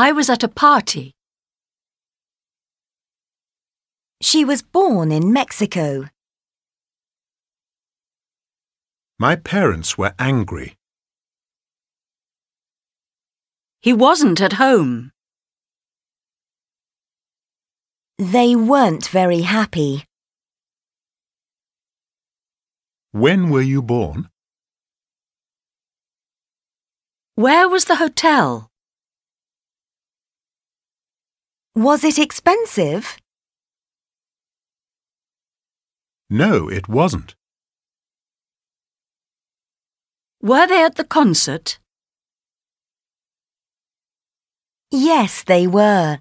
I was at a party. She was born in Mexico. My parents were angry. He wasn't at home. They weren't very happy. When were you born? Where was the hotel? Was it expensive? No, it wasn't. Were they at the concert? Yes, they were.